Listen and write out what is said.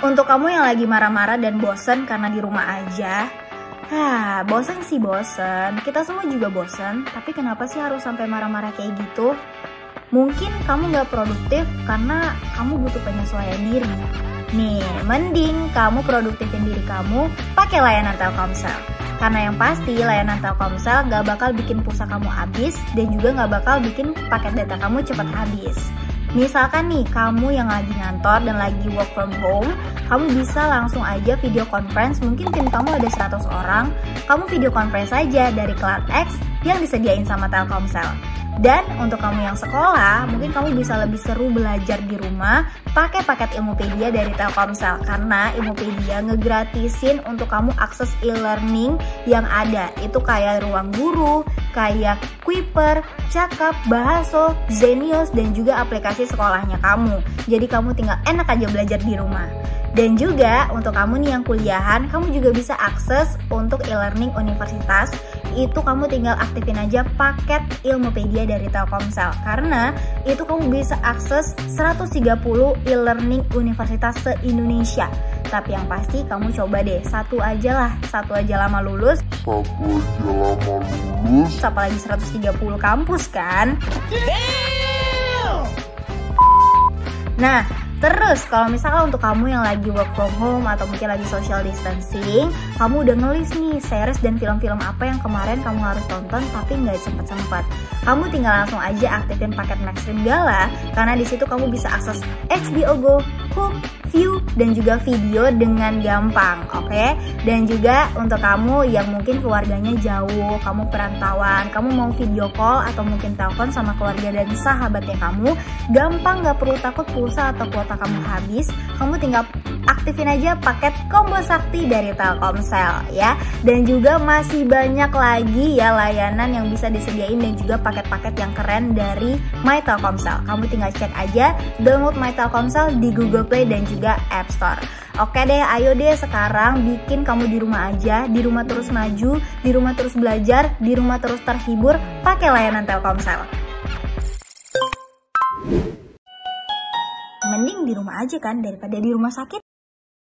Untuk kamu yang lagi marah-marah dan bosen karena di rumah aja, Hah, bosen sih bosen. Kita semua juga bosen. Tapi kenapa sih harus sampai marah-marah kayak gitu? Mungkin kamu gak produktif karena kamu butuh penyesuaian diri. Nih, mending kamu produktifin diri kamu pakai layanan Telkomsel. Karena yang pasti layanan Telkomsel gak bakal bikin pulsa kamu habis dan juga gak bakal bikin paket data kamu cepat habis. Misalkan nih, kamu yang lagi ngantor dan lagi work from home, kamu bisa langsung aja video conference, mungkin tim kamu ada 100 orang, kamu video conference aja dari Cloud X yang disediain sama Telkomsel. Dan untuk kamu yang sekolah, mungkin kamu bisa lebih seru belajar di rumah pakai paket Ilmupedia dari Telkomsel karena Ilmupedia ngegratisin untuk kamu akses e-learning yang ada. Itu kayak ruang guru, kayak Kuiper, Cakap, Bahaso, Zenius, dan juga aplikasi sekolahnya kamu. Jadi kamu tinggal enak aja belajar di rumah. Dan juga untuk kamu nih yang kuliahan, kamu juga bisa akses untuk e-learning universitas. Itu kamu tinggal aktifin aja paket Ilmupedia dari Telkomsel. Karena itu kamu bisa akses 130 e-learning universitas se-Indonesia. Tapi yang pasti kamu coba deh, satu aja lah, satu aja lama lulus. Satu aja lama lulus. Apalagi 130 kampus kan? Nah, Terus kalau misalnya untuk kamu yang lagi work from home atau mungkin lagi social distancing, kamu udah ngelis nih series dan film-film apa yang kemarin kamu harus tonton tapi nggak sempet-sempet. Kamu tinggal langsung aja aktifin paket Maxstream Gala karena di situ kamu bisa akses HBO Go, Hook, View dan juga video dengan gampang, oke? Okay? Dan juga untuk kamu yang mungkin keluarganya jauh, kamu perantauan, kamu mau video call atau mungkin telepon sama keluarga dan sahabatnya kamu, gampang nggak perlu takut pulsa atau kuota kamu habis, kamu tinggal aktifin aja paket combo sakti dari Telkomsel ya. Dan juga masih banyak lagi ya layanan yang bisa disediain dan juga paket-paket yang keren dari My Telkomsel. Kamu tinggal cek aja download My Telkomsel di Google Play dan juga App Store. Oke deh, ayo deh sekarang bikin kamu di rumah aja, di rumah terus maju, di rumah terus belajar, di rumah terus terhibur, pakai layanan Telkomsel. Mending di rumah aja kan daripada di rumah sakit.